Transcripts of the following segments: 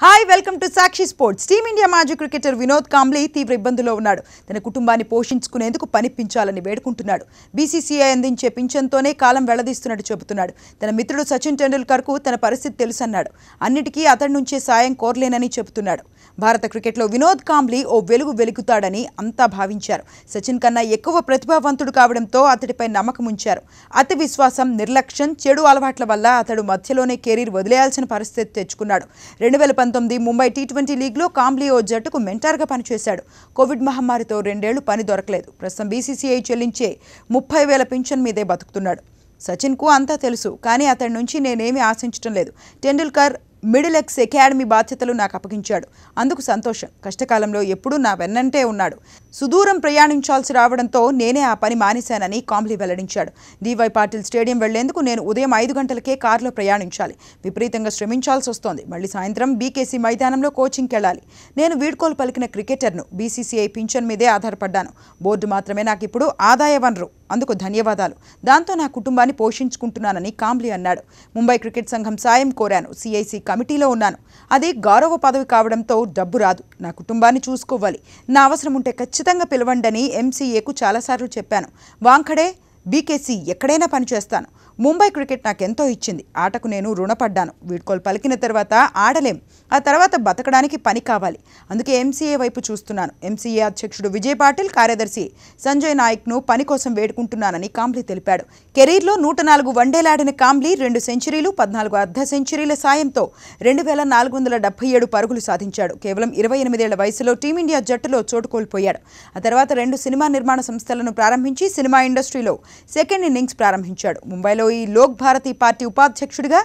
Hi welcome to Sakshi sports team India మాజీ cricketer Vinod Kambli తీవ్ర ఇబ్బందుల్లో ఉన్నాడు. తన కుటుంబాన్ని పోషించుకునేందుకు పనిపించాలని వేడుకుంటున్నాడు. బీసీసీఐ అందించే పింఛన్తోనే కాలం వెళ్ళదీస్తున్నట్టు చెబుతున్నాడు. తన మిత్రుడు సచిన్ టెండూల్కర్కు తన పరిస్థితి తెలుసన్నాడు. అన్నిటికీ అతడి నుంచే సాయం కోరలేనని చెబుతున్నాడు. భారత క్రికెట్లో వినోద్ కాంబ్లీ ఓ వెలుగు వెలుగుతాడని అంతా భావించారు. సచిన్ కన్నా ఎక్కువ ప్రతిభావంతుడు కావడంతో అతడిపై నమ్మకం ఉంచారు. అతి విశ్వాసం నిర్లక్ష్యం చెడు అలవాట్ల వల్ల అతడు మధ్యలోనే కెరీర్ వదిలేయాల్సిన పరిస్థితి తెచ్చుకున్నాడు. రెండు వేల పంతొమ్మిది ముంబై టీ ట్వంటీ లీగ్లో కాంబ్లియో ఓ జట్టుకు మెంటార్గా పనిచేశాడు. కోవిడ్ మహమ్మారితో రెండేళ్ళు పని దొరకలేదు. ప్రస్తుతం బీసీసీఐ చెల్లించే ముప్పై వేల పింఛన్ మీదే బతుకుతున్నాడు. సచిన్కు అంతా తెలుసు కానీ అతడి నుంచి నేనేమీ ఆశించడం లేదు. టెండూల్కర్ మిడిల్ ఎక్స్ అకాడమీ బాధ్యతలు నాకు అప్పగించాడు. అందుకు సంతోషం. కష్టకాలంలో ఎప్పుడూ నా వెన్నంటే ఉన్నాడు. సుదూరం ప్రయాణించాల్సి రావడంతో నేనే ఆ పని మానేశానని కాంబ్లీ వెల్లడించాడు. డివై పాటిల్ స్టేడియం వెళ్ళేందుకు నేను ఉదయం ఐదు గంటలకే కారులో ప్రయాణించాలి. విపరీతంగా శ్రమించాల్సి వస్తోంది. మళ్ళీ సాయంత్రం బీకేసీ మైదానంలో కోచింగ్కి వెళ్ళాలి. నేను వీడ్కోలు పలికిన క్రికెటర్ను బీసీసీఐ పింఛన్ మీదే ఆధారపడ్డాను. బోర్డు మాత్రమే నాకు ఇప్పుడు ఆదాయ వనరు. అందుకు ధన్యవాదాలు. దాంతో నా కుటుంబాన్ని పోషించుకుంటున్నానని కాంబ్లీ అన్నాడు. ముంబై క్రికెట్ సంఘం సాయం కోరాను. సిఐసి కమిటీలో ఉన్నాను. అది గౌరవ పదవి కావడంతో డబ్బు రాదు. నా కుటుంబాన్ని చూసుకోవాలి. నా అవసరం ఉంటే ఖచ్చితంగా పిలవండని ఎంసీఏకు చాలాసార్లు చెప్పాను. వాంఖడే బీకేసీ ఎక్కడైనా పనిచేస్తాను ముంబై క్రికెట్ నాకెంతో ఇచ్చింది. ఆటకు నేను రుణపడ్డాను. వీడ్కోలు పలికిన తర్వాత ఆడలేం. ఆ తర్వాత బతకడానికి పని కావాలి. అందుకే ఎంసీఏ వైపు చూస్తున్నాను. ఎంసీఏ అధ్యక్షుడు విజయ్ పాటిల్ కార్యదర్శి సంజయ్ నాయక్ను పని కోసం వేడుకుంటున్నానని కాంబ్లీ తెలిపాడు. కెరీర్లో నూట నాలుగు వన్డేలాడిన కాంబ్లీ రెండు సెంచరీలు పద్నాలుగు అర్ధ సెంచరీల సాయంతో రెండు వేల నాలుగు వందల డెబ్బై ఏడు పరుగులు సాధించాడు. కేవలం ఇరవై ఎనిమిదేళ్ళ వయసులో టీమిండియా జట్టులో చోటు కోల్పోయాడు ఆ తర్వాత రెండు సినిమా నిర్మాణ సంస్థలను ప్రారంభించి సినిమా ఇండస్ట్రీలో సెకండ్ ఇన్నింగ్స్ ప్రారంభించాడు. ముంబైలో ఈ లోక్ భారతి పార్టీ ఉపాధ్యక్షుడిగా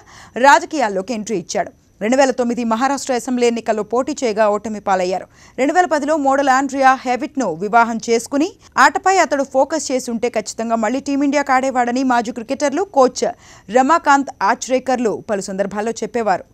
రాజకీయాల్లోకి ఎంట్రీ ఇచ్చాడు. రెండు వేల తొమ్మిది మహారాష్ట్ర అసెంబ్లీ ఎన్నికల్లో పోటీ చేయగా ఓటమి పాలయ్యారు. రెండు వేల పదిలో మోడల్ ఆండ్రియా హెవిట్ను వివాహం చేసుకుని ఆటపై అతడు ఫోకస్ చేసి ఉంటే ఖచ్చితంగా మళ్ళీ టీమిండియాకు ఆడేవాడని మాజీ క్రికెటర్లు కోచ్ రమాకాంత్ ఆచ్రేకర్లు పలు సందర్భాల్లో చెప్పేవారు.